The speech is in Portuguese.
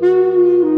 Música